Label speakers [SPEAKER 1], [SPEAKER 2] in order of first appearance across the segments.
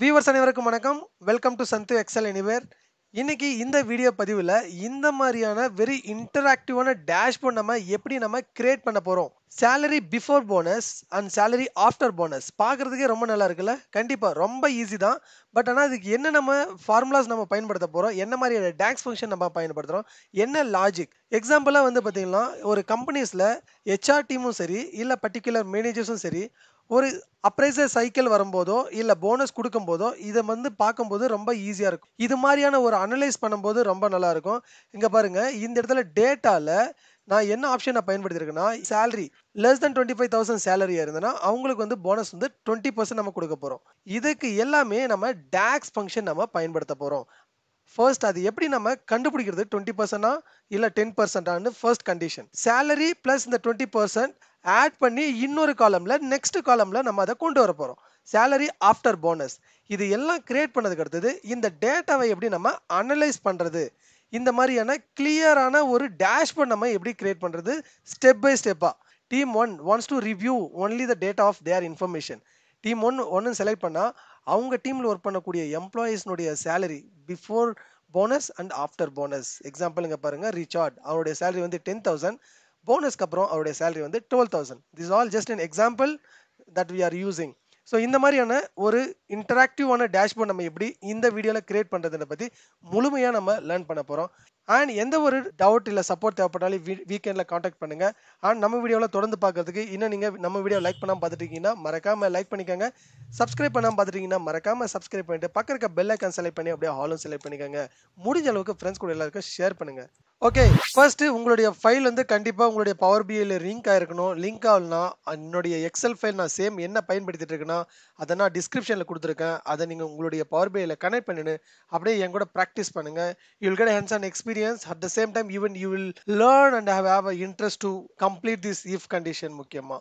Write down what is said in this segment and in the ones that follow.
[SPEAKER 1] Viewers அனைவருக்கும் வணக்கம். Welcome to Chandu Excel anywhere இன்னைக்கு இந்த வீடியோ பதிவில் இந்த மாதிரியான வெரி இன்டராக்டிவான டேஷ்போர்ட் நம்ம எப்படி நம்ம கிரியேட் பண்ண போகிறோம் salary before bonus and salary after bonus பார்க்குறதுக்கே ரொம்ப நல்லா இருக்குல்ல? கண்டிப்பாக ரொம்ப ஈஸி தான். பட் ஆனால் அதுக்கு என்ன நம்ம ஃபார்முலாஸ் நம்ம பயன்படுத்த போகிறோம் என்ன மாதிரியான டேக்ஸ் ஃபங்க்ஷன் நம்ம பயன்படுத்துகிறோம் என்ன லாஜிக் எக்ஸாம்பிளாக வந்து பார்த்திங்கன்னா ஒரு கம்பெனிஸில் ஹெச்ஆர் டீமும் சரி இல்லை பர்டிகுலர் மேனேஜர்ஸும் சரி ஒரு அப்ரைசர் சைக்கிள் வரும்போதோ இல்லை போனஸ் கொடுக்கும்போதோ இதை வந்து பார்க்கும்போது ரொம்ப ஈஸியாக இருக்கும். இது மாதிரியான ஒரு அனலைஸ் பண்ணும்போது ரொம்ப நல்லா இருக்கும். இங்கே பாருங்க இந்த இடத்துல டேட்டாவில் நான் என்ன ஆப்ஷனை பயன்படுத்தியிருக்கேன்னா salary less than twenty five thousand சேலரியாக இருந்ததுன்னா அவங்களுக்கு வந்து போனஸ் வந்து டுவெண்ட்டி பர்சன்ட் நம்ம கொடுக்க போகிறோம் இதுக்கு எல்லாமே நம்ம டேக்ஸ் ஃபங்க்ஷன் நம்ம பயன்படுத்த போகிறோம் ஃபர்ஸ்ட் அது எப்படி நம்ம கண்டுபிடிக்கிறது? டுவெண்ட்டி பர்சன்டா இல்லை டென் பர்சன்டான்னு ஃபர்ஸ்ட் கண்டிஷன் சேலரி ப்ளஸ் இந்த டுவெண்ட்டி பர்சன்ட் ஆட் பண்ணி இன்னொரு காலமில் நெக்ஸ்ட் காலமில் நம்ம அதை கொண்டு வர போகிறோம் சேலரி ஆஃப்டர் போனஸ் இது எல்லாம் கிரியேட் பண்ணதுக்கு அடுத்தது இந்த டேட்டாவை எப்படி நம்ம அனலைஸ் பண்ணுறது இந்த மாதிரியான கிளியரான ஒரு டேஷ்போர்ட் நம்ம எப்படி கிரியேட் பண்ணுறது ஸ்டெப் பை ஸ்டெப்பாக team one wants to review only the data of their information team one ஒன்று செலக்ட் பண்ணால் அவங்க டீமில் ஒர்க் பண்ணக்கூடிய எம்ப்ளாயீஸ்னுடைய salary before bonus and after bonus example இங்கே பாருங்கள் ரிச்சார்ட் அவருடைய சேலரி வந்து டென் தௌசண்ட் போனஸ்க்கு அப்புறம் அவருடைய சேலரி வந்து twelve thousand this all just an example that we are using so இந்த மாதிரியான ஒரு இன்டராக்டிவான டேஷ்போர்ட் நம்ம எப்படி இந்த வீடியோவில் கிரியேட் பண்ணுறதை பற்றி முழுமையாக நம்ம லேர்ன் பண்ண போகிறோம் அண்ட் எந்த ஒரு டவுட் இல்லை சப்போர்ட் தேவைப்பட்டாலும் வீ வீக்கெண்டில் காண்டாக்ட் பண்ணுங்கள் அண்ட் நம்ம வீடியோவில் தொடர்ந்து பார்க்கறதுக்கு இன்னும் நீங்கள் நம்ம வீடியோ லைக் பண்ணாமல் பார்த்துட்டீங்கன்னா மறக்காமல் லைக் பண்ணிக்கோங்க. சப்ஸ்கிரைப் பண்ணாமல் பார்த்துட்டீங்கன்னா மறக்காமல் சப்ஸ்கிரைப் பண்ணிட்டு பக்கம் இருக்க பெல் ஐக்கான் செலக்ட் பண்ணி அப்படியே ஹாலும் செலக்ட் பண்ணிக்கோங்க. முடிஞ்ச அளவுக்கு ஃப்ரெண்ட்ஸ் கூட எல்லாருக்கும் ஷேர் பண்ணுங்கள் ஓகே ஃபர்ஸ்ட் உங்களுடைய ஃபைல் வந்து கண்டிப்பாக உங்களுடைய பவர் பிஐயில் லிங்க் ஆகிருக்கணும் லிங்க் ஆகலனா என்னுடைய எக்ஸல் ஃபைல் நான் சேம் என்ன பயன்படுத்திட்டு இருக்கேன்னா அதை நான் டிஸ்கிரிப்ஷனில் கொடுத்துருக்கேன். அதை நீங்கள் உங்களுடைய பவர் பிஐயில் கனெக்ட் பண்ணினு அப்படியே என் கூட ப்ராக்டிஸ் பண்ணுங்க. You'll get hands on experience at the same time even you will learn and how have a interest to complete this if condition முக்கியமாக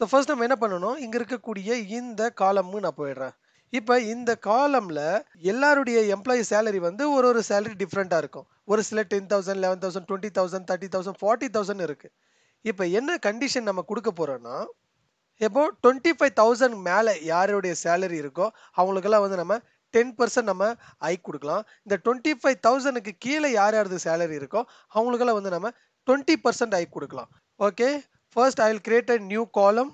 [SPEAKER 1] ஸோ ஃபர்ஸ்ட் நம்ம என்ன பண்ணணும்? இங்கே இருக்கக்கூடிய இந்த காலம்னு நான் போயிடுறேன். இப்போ இந்த காலமில் எல்லாருடைய எம்ப்ளாயி சேலரி வந்து ஒரு ஒரு சேலரி டிஃப்ரெண்ட்டாக இருக்கும். ஒரு சில ten thousand eleven thousand twenty thousand thirty thousand forty thousand இருக்குது இப்போ என்ன கண்டிஷன் நம்ம கொடுக்க போகிறோன்னா எப்போ டுவெண்ட்டி ஃபைவ் தௌசண்ட் மேலே யாருடைய சேலரி இருக்கோ அவங்களுக்கெல்லாம் வந்து நம்ம டென் பர்சன்ட் நம்ம ஐ கொடுக்கலாம். இந்த டுவெண்ட்டி ஃபைவ் தௌசண்ட்க்கு கீழே யார் யாரது சேலரி இருக்கோ அவங்களுக்கெல்லாம் வந்து நம்ம டுவெண்ட்டி பர்சன்ட் ஐ கொடுக்கலாம். Okay first I will create a new column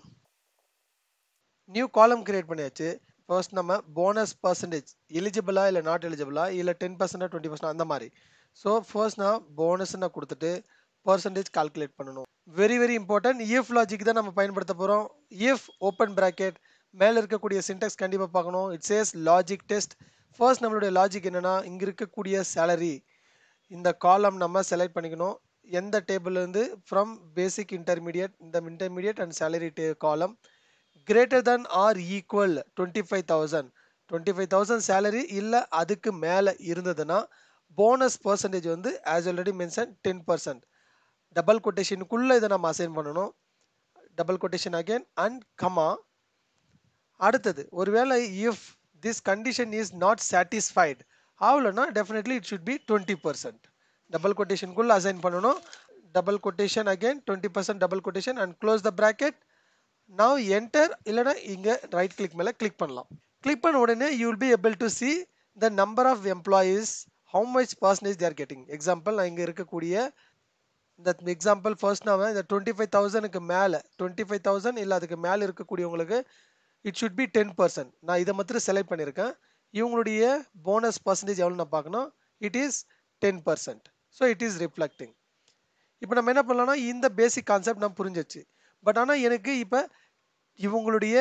[SPEAKER 1] new column create பண்ணியாச்சு. ஃபர்ஸ்ட் நம்ம போனஸ் பர்சன்டேஜ் எலிஜிபிளா இல்லை நாட் எலிஜிபிளா இல்லை டென் பர்சன்டா டுவெண்ட்டி பர்சன்ட் அந்த மாதிரி. ஸோ ஃபர்ஸ்ட் நான் போனஸ் நான் கொடுத்துட்டு பர்சன்டேஜ் கால்குலேட் பண்ணணும். Very very important if logic தான் நம்ம பயன்படுத்த போகிறோம் இஃப் ஓப்பன் ப்ராக்கெட் மேலே இருக்கக்கூடிய சின்டெக்ஸ் கண்டிப்பாக பார்க்கணும். It's as logic test first நம்மளுடைய லாஜிக் என்னென்னா இங்கே இருக்கக்கூடிய சேலரி இந்த காலம் நம்ம செலக்ட் பண்ணிக்கணும். எந்த டேபிள்லேருந்து ஃப்ரம் பேசிக் இன்டர்மீடியட் இந்த intermediate and salary the column greater than or equal twenty five thousand twenty five thousand salary இல்லை அதுக்கு மேலே இருந்ததுன்னா போனஸ் பர்சன்டேஜ் வந்து as already mention ten percent double கொட்டேஷனுக்குள்ளே இதை நம்ம அசைன் பண்ணணும். Double quotation again and comma அடுத்தது ஒருவேளை if this condition is not satisfied ஆகலன்னா definitely it should be twenty percent double கொட்டேஷனுக்குள்ளே assign பண்ணணும். Double quotation again twenty percent double quotation and close the bracket now enter இல்லைனா இங்கே right click மேலே click பண்ணலாம். Click பண்ண உடனே you will be able to see the number of employees how much percentage they're getting example நான் இங்கே இருக்கக்கூடிய இந்த எக்ஸாம்பிள் ஃபர்ஸ்ட் நான் இந்த டுவெண்ட்டி ஃபைவ் தௌசண்ட்க்கு மேலே டுவெண்ட்டி ஃபைவ் தௌசண்ட் இல்லை அதுக்கு மேலே இருக்கக்கூடியவங்களுக்கு it should be ten percent நான் இதை மாத்திரம் செலக்ட் பண்ணியிருக்கேன். இவங்களுடைய போனஸ் பர்சன்டேஜ் எவ்வளோ நான் பார்க்கணும். It is ten percent so it is reflecting இப்போ நம்ம என்ன பண்ணலாம்னா இந்த பேசிக் கான்செப்ட் நான் புரிஞ்சிச்சு. பட் ஆனால் எனக்கு இப்போ இவங்களுடைய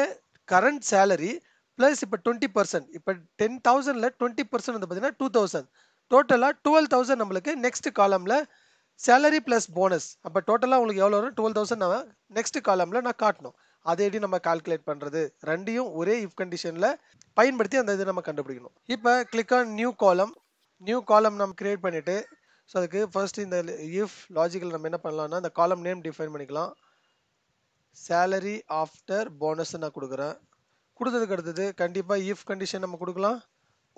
[SPEAKER 1] கரண்ட் சேலரி ப்ளஸ் இப்போ டுவெண்ட்டி பர்சன்ட் இப்போ டென் தௌசண்டில் டுவெண்ட்டி பர்சன்ட் வந்து பார்த்தீங்கன்னா டூ தௌசண்ட் டோட்டலாக டுவெல் தௌசண்ட் நம்மளுக்கு நெக்ஸ்ட் காலமில் சேலரி ப்ளஸ் போனஸ் அப்போ டோட்டலாக உங்களுக்கு எவ்வளோ வரும்? டுவெல் தௌசண்ட் நான் நெக்ஸ்ட் காலமில் நான் காட்டணும். அதை எப்படி நம்ம கால்குலேட் பண்ணுறது ரெண்டையும் ஒரே இஃப் கண்டிஷனில் பயன்படுத்தி அந்த இதை நம்ம கண்டுபிடிக்கணும். இப்போ click on new column new column நம்ம கிரியேட் பண்ணிவிட்டு ஸோ அதுக்கு ஃபர்ஸ்ட் இந்த இஃப் லாஜிக்கல் நம்ம என்ன பண்ணலாம்னா இந்த காலம் நேம் டிஃபைன் பண்ணிக்கலாம். சேலரி ஆஃப்டர் போனஸ் நான் கொடுக்குறேன். கொடுத்ததுக்கு அடுத்தது கண்டிப்பாக இஃப் கண்டிஷன் நம்ம கொடுக்கலாம்.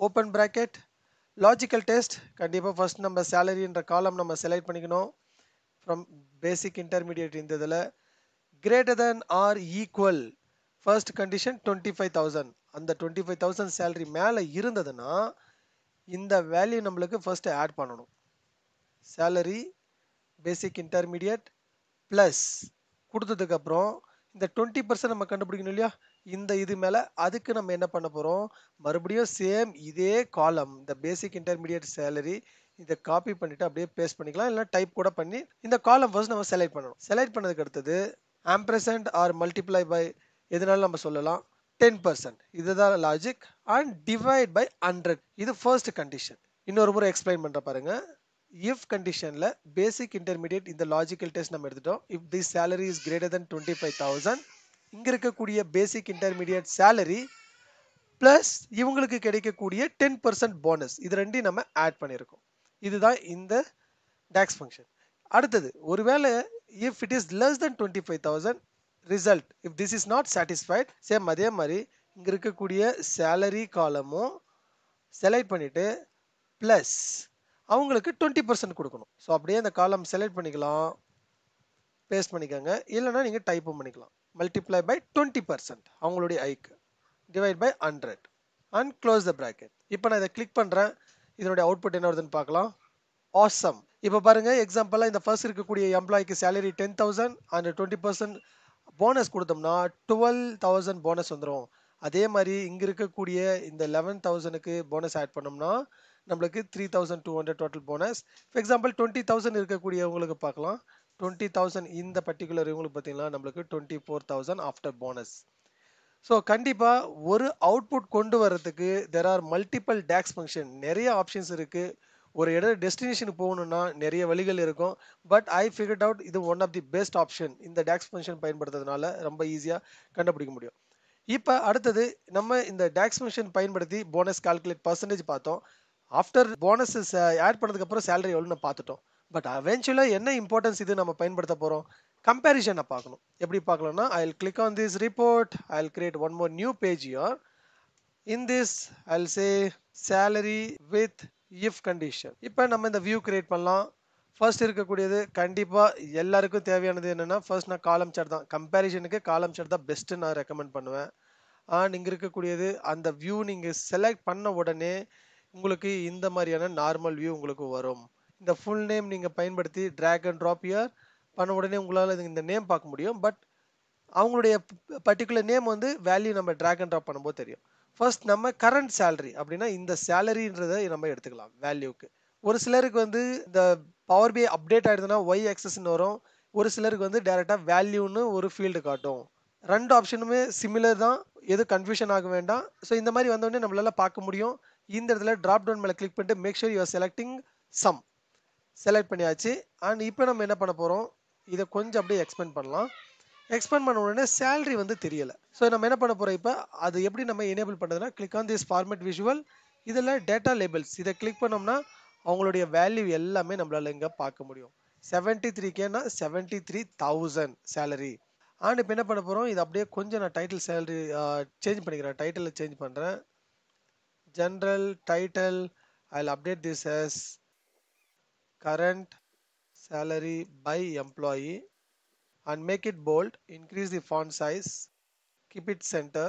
[SPEAKER 1] ஓப்பன் ப்ராக்கெட் லாஜிக்கல் டெஸ்ட் கண்டிப்பாக ஃபர்ஸ்ட் நம்ம சேலரின்ற காலம் நம்ம செலக்ட் பண்ணிக்கணும். ஃப்ரம் பேசிக் இன்டர்மீடியட் இந்த இதில். Greater than or equal first condition twenty five thousand அந்த டுவெண்ட்டி ஃபைவ் தௌசண்ட் சேலரி மேலே இருந்ததுன்னா இந்த வேல்யூ நம்மளுக்கு ஃபர்ஸ்ட் ஆட் பண்ணணும். சேலரி பேசிக் இன்டர்மீடியட் ப்ளஸ் கொடுத்ததுக்கப்புறம் இந்த டுவெண்ட்டி பர்சன்ட் நம்ம கண்டுபிடிக்கணும் இல்லையா? இந்த இது மேலே அதுக்கு நம்ம என்ன பண்ண போகிறோம் மறுபடியும் சேம் இதே காலம் இந்த பேசிக் இன்டர்மீடியட் சேலரி இதை காப்பி பண்ணிவிட்டு அப்படியே பேஸ்ட் பண்ணிக்கலாம். இல்லைனா டைப் கூட பண்ணி இந்த காலம் ஃபர்ஸ்ட் நம்ம செலக்ட் பண்ணணும். செலக்ட் பண்ணதுக்கு அடுத்தது ஆம்பிரசன்ட் ஆர் மல்டிப்ளை பை எதுனாலும் நம்ம சொல்லலாம். டென் பர்சன்ட் இதுதான் logic and divide by hundred இது ஃபர்ஸ்ட் கண்டிஷன் இன்னொரு முறை எக்ஸ்பிளைன் பண்ணுற பாருங்க. இஃப் கண்டிஷனில் பேசிக் இன்டர்மீடியட் இந்த லாஜிக்கல் டெஸ்ட் நம்ம எடுத்துட்டோம். If the salary is greater than twenty five thousand இங்கே இருக்கக்கூடிய பேசிக் இன்டர்மீடியட் சேலரி ப்ளஸ் இவங்களுக்கு கிடைக்கக்கூடிய டென் பர்சன்ட் போனஸ் இது ரெண்டையும் நம்ம ஆட் பண்ணியிருக்கோம். இதுதான் இந்த டேக்ஸ் ஃபங்க்ஷன் அடுத்தது ஒருவேளை if it is less than twenty five thousand result if this is not satisfied same அதே மாதிரி இங்கே இருக்கக்கூடிய சேலரி காலமும் செலக்ட் பண்ணிவிட்டு ப்ளஸ் அவங்களுக்கு டுவெண்ட்டி பர்சன்ட் கொடுக்கணும். ஸோ அப்படியே அந்த காலம் செலக்ட் பண்ணிக்கலாம் பேஸ்ட் பண்ணிக்கோங்க. இல்லைனா நீங்கள் டைப்பும் பண்ணிக்கலாம். மல்டிப்ளை பை டுவெண்ட்டி பர்சன்ட் அவங்களுடைய ஐக்கு divide by hundred and close the bracket இப்போ நான் இதை கிளிக் பண்ணுறேன் இதனுடைய அவுட்புட் என்ன வருதுன்னு பார்க்கலாம். ஆசம் இப்போ பாருங்கள் எக்ஸாம்பிளாக இந்த ஃபர்ஸ்ட் இருக்கக்கூடிய எம்ப்ளாய்க்கு salary ten thousand and twenty percent bonus கொடுத்தோம்னா டுவெல் தௌசண்ட் போனஸ் வந்துடும் அதே மாதிரி இங்கே இருக்கக்கூடிய இந்த லெவன் தௌசண்ட்க்கு போனஸ் ஆட் பண்ணோம்னா நம்மளுக்கு three thousand two hundred total bonus for example twenty thousand இருக்கக்கூடியவங்களுக்கு பார்க்கலாம். டுவெண்ட்டி தௌசண்ட் இந்த பர்டிகுலர் இவங்களுக்கு பார்த்தீங்கன்னா நம்மளுக்கு twenty four thousand after bonus so கண்டிப்பாக ஒரு அவுட்புட் கொண்டு வரதுக்கு there are multiple DAX function நிறைய ஆப்ஷன்ஸ் இருக்குது ஒரு இடம் டெஸ்டினேஷனுக்கு போகணுன்னா நிறைய வழிகள் இருக்கும். பட் ஐ ஃபிகர்ட் அவுட் இது one of the best option இந்த டேக்ஸ் ஃபங்க்ஷன் பயன்படுத்துறதுனால ரொம்ப ஈஸியாக கண்டுபிடிக்க முடியும். இப்போ அடுத்தது நம்ம இந்த டேக்ஸ் ஃபங்க்ஷன் பயன்படுத்தி போனஸ் கால்குலேட் பர்சன்டேஜ் பார்த்தோம். ஆஃப்டர் போனஸ் ஆட் uh, பண்ணதுக்கப்புறம் சேலரி எவ்வளோன்னு பார்த்துட்டோம். பட் அவென்ச்சுவலாக என்ன இம்பார்ட்டன்ஸ் இது நம்ம பயன்படுத்த போகிறோம் கம்பேரிஷனை பார்க்கணும். எப்படி பார்க்கலாம்னா I will click on this report I will create one more new page your in this I will say salary with if condition இப்போ நம்ம இந்த வியூ கிரியேட் பண்ணலாம். ஃபர்ஸ்ட் இருக்கக்கூடியது கண்டிப்பாக எல்லாருக்கும் தேவையானது என்னென்னா ஃபர்ஸ்ட் நான் காலம் சார்ட் தான். கம்பேரிஷனுக்கு காலம் சார்ட் தான் பெஸ்ட்டு நான் ரெக்கமெண்ட் பண்ணுவேன். அண்ட் இங்கே இருக்கக்கூடியது அந்த வியூ நீங்கள் செலக்ட் பண்ண உடனே உங்களுக்கு இந்த மாதிரியான நார்மல் வியூ உங்களுக்கு வரும். இந்த ஃபுல் நேம் நீங்கள் பயன்படுத்தி ட்ராக் அண்ட் ட்ராப் இயர் பண்ண உடனே உங்களால் இந்த நேம் பார்க்க முடியும். பட் அவங்களுடைய பர்டிகுலர் நேம் வந்து வேல்யூ நம்ம ட்ராக் அண்ட் ட்ராப் பண்ணும்போது தெரியும். ஃபர்ஸ்ட் நம்ம கரண்ட் சேலரி அப்படின்னா இந்த சேலரின்றதை நம்ம எடுத்துக்கலாம் வேல்யூக்கு ஒரு சிலருக்கு வந்து இந்த பவர் பி அப்டேட் ஆகிடுதுன்னா ஒய் ஆக்சஸ்ன்னு வரும். ஒரு சிலருக்கு வந்து டேரெக்டாக வேல்யூன்னு ஒரு ஃபீல்டு காட்டும். ரெண்டு ஆப்ஷனுமே சிமிலர் தான். எதுவும் கன்ஃபியூஷன் ஆக வேண்டாம். ஸோ இந்த மாதிரி வந்தோடனே நம்மளால் பார்க்க முடியும். இந்த இடத்துல ட்ராப் டவுன் மேலே கிளிக் பண்ணிட்டு make sure you're selecting sum select பண்ணியாச்சு. அண்ட் இப்போ நம்ம என்ன பண்ண போகிறோம் இதை கொஞ்சம் அப்படியே எக்ஸ்பெண்ட் பண்ணலாம். எக்ஸ்பெண்ட் பண்ண உடனே சேலரி வந்து தெரியலை. ஸோ நம்ம என்ன பண்ண போகிறோம் இப்போ? அது எப்படி நம்ம எனேபிள் பண்ணுறதுனா click on this format visual இதில் டேட்டா லேபிள்ஸ் இதை கிளிக் பண்ணோம்னா அவங்களுடைய வேல்யூ எல்லாமே நம்மளால் இங்கே பார்க்க முடியும். Seventy three கேனா seventy three thousand salary and இப்போ என்ன பண்ண போகிறோம் இது அப்படியே கொஞ்சம் நான் டைட்டில் சேலரி சேஞ்ச் பண்ணிக்கிறேன். டைட்டில் சேஞ்ச் பண்ணுறேன் general title I update this as current salary by employee and make it bold increase the font size keep it center.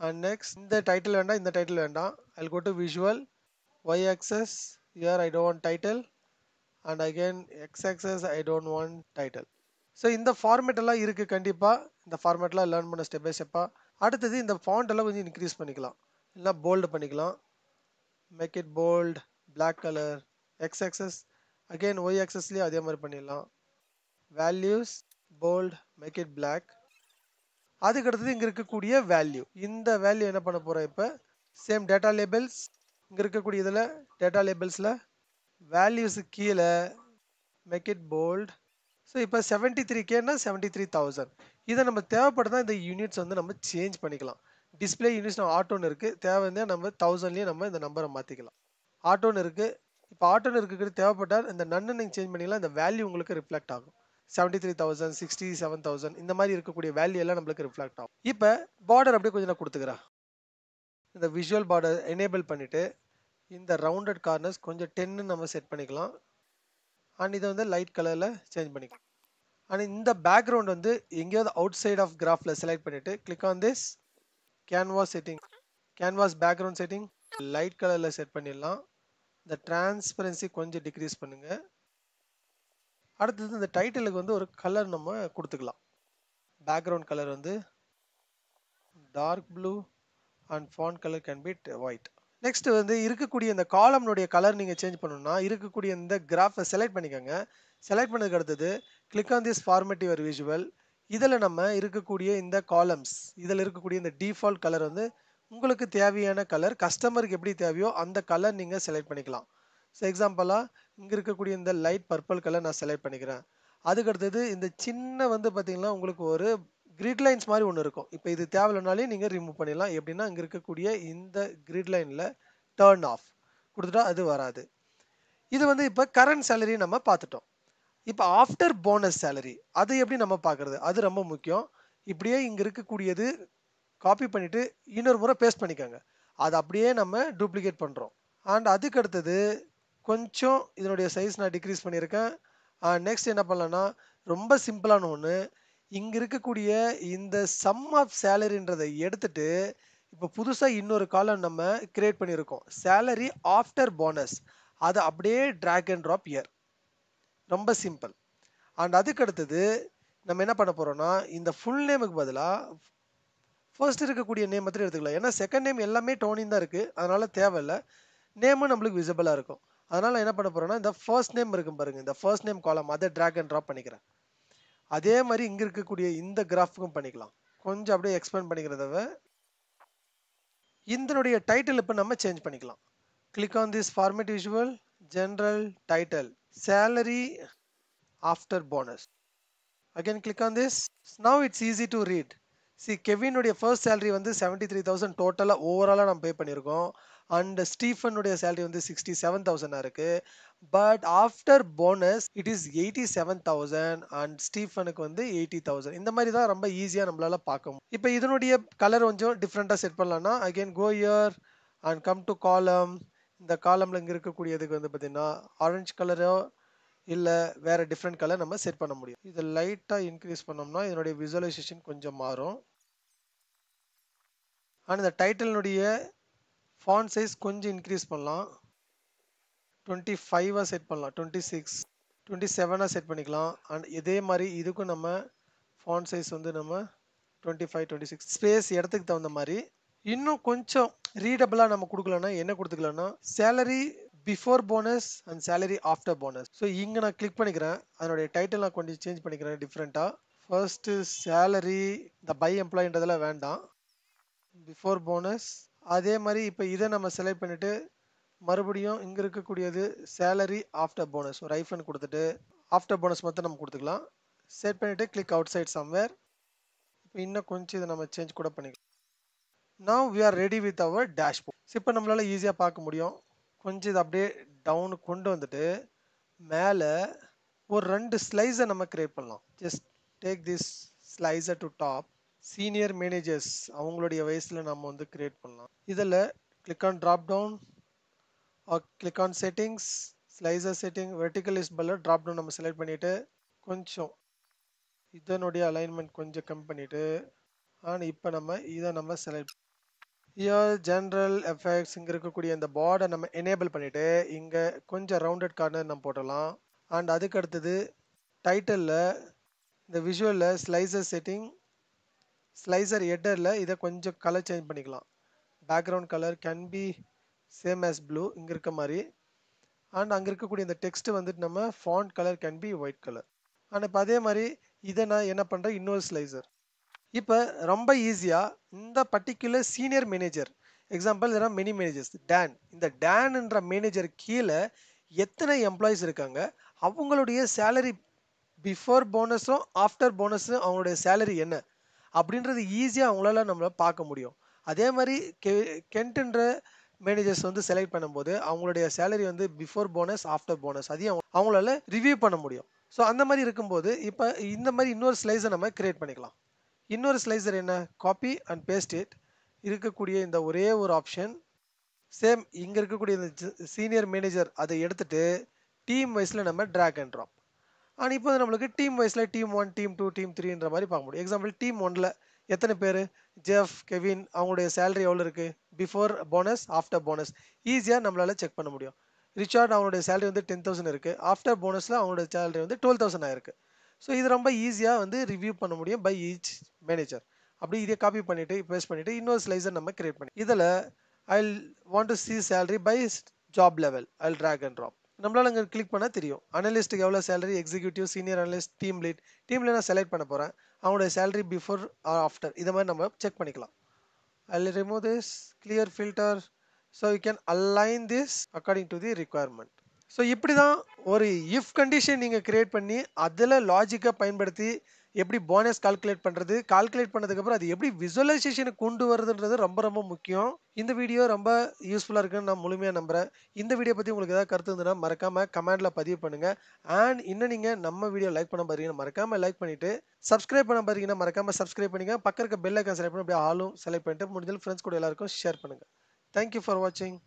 [SPEAKER 1] And next இந்த title வேண்டாம் இந்த title வேண்டாம். I'll go to visual. Y axis here I don't want title. And again x axis I don't want title. So இந்த format எல்லாம் இருக்கு கண்டிப்பா. இந்த ஃபார்மேட்லாம் லேர்ன் பண்ண ஸ்டெப் பை ஸ்டெப்பா அடுத்தது இந்த ஃபாண்ட் எல்லாம் கொஞ்சம் இன்க்ரீஸ் பண்ணிக்கலாம். இல்லை போல்டு பண்ணிக்கலாம். Make it bold black colour X axis again Y ஆக்சஸ்லேயும் அதே மாதிரி பண்ணிடலாம். Values bold make it black அதுக்கு அடுத்தது இங்கே இருக்கக்கூடிய வேல்யூ இந்த வேல்யூ என்ன பண்ண போகிறோம் இப்போ? சேம் டேட்டா லேபிள்ஸ் இங்கே இருக்கக்கூடிய இதில் டேட்டா லேபிள்ஸில் வேல்யூஸு கீழே மேக் இட் போல்ட் ஸோ இப்போ செவன்ட்டி த்ரீ கேன்னா செவன்ட்டி த்ரீ தௌசண்ட் இதை நம்ம தேவைப்படுதா இந்த யூனிட்ஸ் வந்து நம்ம சேஞ்ச் பண்ணிக்கலாம். டிஸ்பிளே யூனிட்ஸ் நம்ம ஆட்டோன்னு இருக்குது தேவை நம்ம தௌசண்ட்லேயே நம்ம இந்த நம்பரை மாற்றிக்கலாம் ஆட்டோன்னு இருக்குது இப்போ ஆட்டோன்னு இருக்கிறது தேவைப்பட்டால் இந்த நன்னு நீங்கள் சேஞ்ச் பண்ணிக்கலாம். இந்த வேல்யூ உங்களுக்கு ரிஃப்ளெக்ட் ஆகும். Seventy three thousand sixty seven thousand இந்த மாதிரி இருக்கக்கூடிய வேல்யூ எல்லாம் நம்மளுக்கு ரிஃப்ளெக்ட் ஆகும். இப்போ பார்டர் அப்படியே கொஞ்சம் நான் கொடுத்துக்கிறேன். இந்த விஷுவல் பார்டர் எனேபிள் பண்ணிவிட்டு இந்த ரவுண்டட் கார்னர்ஸ் கொஞ்சம் டென்னு நம்ம செட் பண்ணிக்கலாம். அண்ட் இதை வந்து லைட் கலரில் சேஞ்ச் பண்ணிக்கலாம். அண்ட் இந்த பேக்ரவுண்ட் வந்து எங்கேயாவது அவுட் சைட் ஆஃப் கிராஃபில் செலக்ட் பண்ணிவிட்டு click on this canvas setting canvas background setting light கலரில் செட் பண்ணிடலாம். இந்த டிரான்ஸ்பரன்சி கொஞ்சம் டிக்ரீஸ் பண்ணுங்கள் அடுத்தது இந்த டைட்டிலுக்கு வந்து ஒரு கலர் நம்ம கொடுத்துக்கலாம். பேக்ரவுண்ட் கலர் வந்து dark blue and font colour can be white next வந்து இருக்கக்கூடிய இந்த காலம்னுடைய கலர் நீங்கள் சேஞ்ச் பண்ணணும்னா இருக்கக்கூடிய இந்த கிராஃபை செலக்ட் பண்ணிக்கோங்க. செலக்ட் பண்ணதுக்கு அடுத்தது click on this format your visual இதில் நம்ம இருக்கக்கூடிய இந்த காலம்ஸ் இதில் இருக்கக்கூடிய இந்த டிஃபால்ட் கலர் வந்து உங்களுக்கு தேவையான கலர் கஸ்டமருக்கு எப்படி தேவையோ அந்த கலர் நீங்கள் செலக்ட் பண்ணிக்கலாம். ஸோ எக்ஸாம்பிளாக இங்கே இருக்கக்கூடிய இந்த லைட் பர்பிள் கலர் நான் செலக்ட் பண்ணிக்கிறேன். அதுக்கு அடுத்தது இந்த சின்ன வந்து பார்த்திங்கன்னா உங்களுக்கு ஒரு கிரிட் லைன்ஸ் மாதிரி ஒன்று இருக்கும். இப்போ இது தேவையில்லைனாலே நீங்கள் ரிமூவ் பண்ணிடலாம். எப்படின்னா இங்கே இருக்கக்கூடிய இந்த கிரிட் லைனில் டேர்ன் ஆஃப் கொடுத்துட்டா அது வராது. இது வந்து இப்போ கரண்ட் சேலரி நம்ம பார்த்துட்டோம். இப்போ ஆஃப்டர் போனஸ் சேலரி அது எப்படி நம்ம பார்க்குறது? அது ரொம்ப முக்கியம். இப்படியே இங்கே இருக்கக்கூடியது காப்பி பண்ணிவிட்டு இன்னொரு முறை பேஸ்ட் பண்ணிக்கோங்க. அது அப்படியே நம்ம டூப்ளிகேட் பண்ணுறோம் அண்ட் அதுக்கு அடுத்தது கொஞ்சம் இதனுடைய சைஸ் நான் டிக்ரீஸ் பண்ணியிருக்கேன். நெக்ஸ்ட் என்ன பண்ணலான்னா ரொம்ப சிம்பிளான ஒன்று இங்கே இருக்கக்கூடிய இந்த சம் ஆஃப் சேலரின்றதை எடுத்துட்டு இப்போ புதுசாக இன்னொரு காலம் நம்ம கிரியேட் பண்ணியிருக்கோம். சேலரி ஆஃப்டர் போனஸ் அதை அப்படியே ட்ராக் அண்ட் ட்ராப் இயர் ரொம்ப சிம்பிள் அண்ட் அதுக்கு அடுத்தது நம்ம என்ன பண்ண போகிறோம்னா இந்த ஃபுல் நேமுக்கு பதிலாக ஃபர்ஸ்ட் இருக்கக்கூடிய நேம் மட்டும் எடுத்துக்கலாம். ஏன்னா செகண்ட் நேம் எல்லாமே டோனின் தான் இருக்குது அதனால் தேவையில்லை. நேமும் நம்மளுக்கு விசிபிளாக இருக்கும். அதனால் என்ன பண்ண போகிறேன்னா இந்த ஃபர்ஸ்ட் நேம் இருக்கும் பாருங்கள் இந்த ஃபர்ஸ்ட் நேம் காலம் அதை ட்ராக் அண்ட் ட்ராப் பண்ணிக்கிறேன். அதே மாதிரி இங்கே இருக்கக்கூடிய இந்த கிராஃபுக்கும் பண்ணிக்கலாம். கொஞ்சம் அப்படியே எக்ஸ்பிளைன் பண்ணிக்கிறதவ இதனுடைய டைட்டில் இப்போ நம்ம சேஞ்ச் பண்ணிக்கலாம். Click on this format visual general title salary after bonus again click on this now it's easy to read see கெவினுடைய first salary வந்து செவன்ட்டி த்ரீ தௌசண்ட் டோட்டலாக ஓவராலாக நம்ம பே பண்ணியிருக்கோம். அண்ட் ஸ்டீஃபனுடைய சேலரி வந்து சிக்ஸ்டி செவன் தௌசண்டாக இருக்குது but after bonus it is eighty seven thousand and ஸ்டீஃபனுக்கு வந்து எயிட்டி தௌசண்ட் இந்த மாதிரி தான் ரொம்ப ஈஸியாக நம்மளால் பார்க்க முடியும். இப்போ இதனுடைய கலர் கொஞ்சம் டிஃப்ரெண்ட்டாக செட் பண்ணலாம்னா again go here and come to column இந்த காலமில் இங்கே இருக்கக்கூடியதுக்கு வந்து பார்த்திங்கன்னா ஆரஞ்சு கலரோ இல்லை வேறு டிஃப்ரெண்ட் கலர் நம்ம செட் பண்ண முடியும். இதை லைட்டாக இன்க்ரீஸ் பண்ணோம்னா இதனுடைய விசுவலைசேஷன் கொஞ்சம் மாறும். அண்ட் இந்த டைட்டிலினுடைய ஃபாண்ட் சைஸ் கொஞ்சம் இன்க்ரீஸ் பண்ணலாம். டுவெண்ட்டி ஃபைவாக செட் பண்ணலாம். டுவெண்ட்டி சிக்ஸ் டுவெண்ட்டி செவனாக செட் பண்ணிக்கலாம். அண்ட் இதே மாதிரி இதுக்கும் நம்ம ஃபாண்ட் சைஸ் வந்து நம்ம twenty five twenty six space இடத்துக்கு தகுந்த மாதிரி இன்னும் கொஞ்சம் ரீடபிளாக நம்ம கொடுக்கலன்னா என்ன கொடுத்துக்கலாம்னா salary before bonus and salary after bonus so இங்கே நான் கிளிக் பண்ணிக்கிறேன். அதனுடைய டைட்டில் நான் கொஞ்சம் சேஞ்ச் பண்ணிக்கிறேன் டிஃப்ரெண்ட்டாக ஃபர்ஸ்ட்டு சேலரி இந்த பை எம்ப்ளாயின்றதெல்லாம் வேண்டாம். பிஃபோர் போனஸ் அதே மாதிரி இப்போ இதை நம்ம செலக்ட் பண்ணிவிட்டு மறுபடியும் இங்கே இருக்கக்கூடியது சேலரி ஆஃப்டர் போனஸ் ஒரு ஐஃபன் கொடுத்துட்டு ஆஃப்டர் போனஸ் மட்டும் நம்ம கொடுத்துக்கலாம். செட் பண்ணிவிட்டு கிளிக் அவுட் சைட் சம்வேர் இப்போ இன்னும் கொஞ்சம் இதை நம்ம சேஞ்ச் கூட பண்ணிக்கலாம். Now we are ready with our dashboard இப்போ நம்மளால் ஈஸியாக பார்க்க முடியும். கொஞ்சம் இதை அப்படியே டவுனு கொண்டு வந்துட்டு மேலே ஒரு ரெண்டு ஸ்லைஸை நம்ம கிரியேட் பண்ணலாம். ஜஸ்ட் டேக் திஸ் ஸ்லைஸை டு டாப் சீனியர் மேனேஜர்ஸ் அவங்களுடைய வயசில் நம்ம வந்து கிரியேட் பண்ணலாம். இதில் click on drop down click on settings slicer setting vertical is பல்ல ட்ராப் டவுன் நம்ம செலக்ட் பண்ணிவிட்டு கொஞ்சம் இதனுடைய அலைன்மெண்ட் கொஞ்சம் கம் பண்ணிவிட்டு ஆனால் இப்போ நம்ம இதை நம்ம செலக்ட் இயர் ஜென்ரல் எஃபெக்ட்ஸ் இங்கே இருக்கக்கூடிய இந்த பார்டை நம்ம எனேபிள் பண்ணிவிட்டு இங்கே கொஞ்சம் ரவுண்டட் கார்னர் நம்ம போட்டலாம் அண்ட் அதுக்கு அடுத்தது டைட்டலில் இந்த விஷுவலில் ஸ்லைசர் செட்டிங் ஸ்லைசர் ஹெட்டரில் இதை கொஞ்சம் கலர் சேஞ்ச் பண்ணிக்கலாம். Background colour can be same as blue இங்கே இருக்க மாதிரி. அண்ட் அங்கே இருக்கக்கூடிய இந்த டெக்ஸ்ட்டு வந்துட்டு நம்ம font colour can be white colour and இப்போ அதே மாதிரி இதை நான் என்ன பண்ணுறேன் இன்னொரு ஸ்லைசர் இப்போ ரொம்ப ஈஸியாக இந்த பர்டிகுலர் சீனியர் மேனேஜர் எக்ஸாம்பிள் இதெல்லாம் மெனி மேனேஜர்ஸ் டேன் இந்த டேன்ன்ற மேனேஜர் கீழே எத்தனை எம்ப்ளாயீஸ் இருக்காங்க? அவங்களுடைய சேலரி பிஃபோர் போனஸும் ஆஃப்டர் போனஸும் அவங்களுடைய சேலரி என்ன? அப்படின்றது ஈஸியாக அவங்களால நம்மள பார்க்க முடியும். அதே மாதிரி கெ கென்ட்ன்ற மேனேஜர்ஸ் வந்து செலக்ட் பண்ணும்போது அவங்களுடைய சேலரி வந்து பிஃபோர் போனஸ் ஆஃப்டர் போனஸ் அதையும் அவங்களால ரிவ்யூ பண்ண முடியும். ஸோ அந்த மாதிரி இருக்கும்போது இப்போ இந்த மாதிரி இன்னொரு ஸ்லைஸை நம்ம கிரியேட் பண்ணிக்கலாம். இன்னொரு ஸ்லைசர் என்ன? காப்பி அண்ட் பேஸ்ட் இட் இருக்கக்கூடிய இந்த ஒரே ஒரு ஆப்ஷன் சேம் இங்கே இருக்கக்கூடிய இந்த சீனியர் மேனேஜர் அதை எடுத்துகிட்டு டீம் வைஸில் நம்ம ட்ராக் அண்ட் ட்ராப் ஆனால் இப்போ நம்மளுக்கு டீம் வைஸில் team one team two team த்ரீன்ற மாதிரி பார்க்க முடியும். எக்ஸாம்பிள் டீம் ஒன்ல எத்தனை பேர்? ஜெஃப் கெவின் அவங்களுடைய சேலரி எவ்வளோ இருக்குது பிஃபோர் போனஸ் ஆஃப்டர் போனஸ் ஈஸியாக நம்மளால் செக் பண்ண முடியும். ரிச்சார்ட் அவனுடைய சேலரி வந்து டென் தௌசண்ட் இருக்குது ஆஃப்டர் போனஸில் அவங்களோட சேலரி வந்து டுவெல் தௌசண்ட் ஆயிருக்கு. ஸோ இது ரொம்ப ஈஸியாக வந்து ரிவ்யூ பண்ண முடியும் பை ஈச் மேனேஜர் அப்படி இதை காப்பி பண்ணிவிட்டு பேஸ்ட் பண்ணிவிட்டு இன்னொரு ஸ்லைசர் நம்ம கிரியேட் பண்ணி இதில் I want to see salary by job level I drag and drop நம்மளால் அங்கே கிளிக் பண்ணால் தெரியும். அனலிஸ்ட்டுக்கு எவ்வளோ salary executive senior analyst team lead டீமில் நான் செலக்ட் பண்ண போகிறேன் அவனுடைய சேலரி பிஃபோர் ஆர் ஆஃப்டர் இதை மாதிரி நம்ம செக் பண்ணிக்கலாம். I remove this clear filter so you can align this according to the requirement so இப்படி தான் ஒரு இஃப் கண்டிஷன் நீங்கள் க்ரியேட் பண்ணி அதில் லாஜிக்கை பயன்படுத்தி எப்படி போனஸ் கால்குலேட் பண்ணுறது கால்குலேட் பண்ணதுக்கப்புறம் அது எப்படி விசுவலைசேஷனுக்கு கொண்டு வருதுன்றது ரொம்ப ரொம்ப முக்கியம். இந்த வீடியோ ரொம்ப யூஸ்ஃபுல்லாக இருக்குன்னு நான் முழுமையாக நம்புகிறேன் இந்த வீடியோ பற்றி உங்களுக்கு ஏதாவது கருத்து இருந்ததுன்னா மறக்காமல் கமெண்டில் பதிவு பண்ணுங்கள் அண்ட் இன்னும் நீங்கள் நம்ம வீடியோ லைக் பண்ண பாருங்கன்னா மறக்காமல் லைக் பண்ணிவிட்டு சப்ஸ்கிரைப் பண்ண பாருங்கன்னா மறக்காமல் சப்ஸ்கிரைப் பண்ணிங்க பக்கம் இருக்க பெல் ஐக்கான் செலக்ட் பண்ணி அப்படியே ஆளும் செலக்ட் பண்ணிட்டு முடிஞ்சது ஃப்ரெண்ட்ஸ் கூட எல்லாருக்கும் ஷேர் பண்ணுங்கள் தேங்க்யூ ஃபார் வாட்சிங்